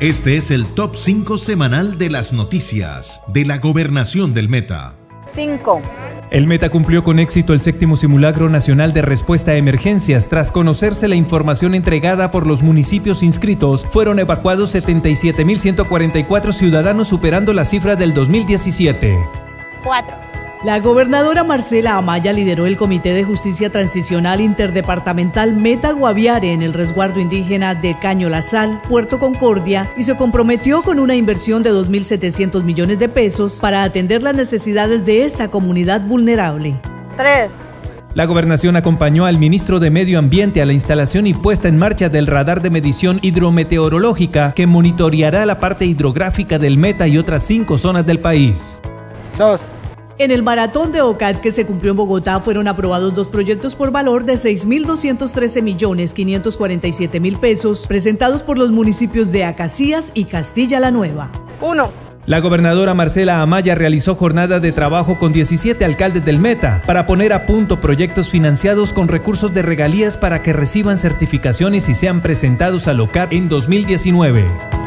Este es el top 5 semanal de las noticias de la gobernación del Meta. 5. El Meta cumplió con éxito el séptimo simulacro nacional de respuesta a emergencias. Tras conocerse la información entregada por los municipios inscritos, fueron evacuados 77.144 ciudadanos superando la cifra del 2017. 4. La gobernadora Marcela Amaya lideró el Comité de Justicia Transicional Interdepartamental Meta Guaviare en el resguardo indígena de Caño La Sal, Puerto Concordia, y se comprometió con una inversión de 2.700 millones de pesos para atender las necesidades de esta comunidad vulnerable. 3. La gobernación acompañó al ministro de Medio Ambiente a la instalación y puesta en marcha del radar de medición hidrometeorológica que monitoreará la parte hidrográfica del Meta y otras cinco zonas del país. 2. En el maratón de OCAD que se cumplió en Bogotá fueron aprobados dos proyectos por valor de 6.213 millones 547 mil pesos presentados por los municipios de Acacías y Castilla la Nueva. 1. La gobernadora Marcela Amaya realizó jornada de trabajo con 17 alcaldes del Meta para poner a punto proyectos financiados con recursos de regalías para que reciban certificaciones y sean presentados al OCAD en 2019.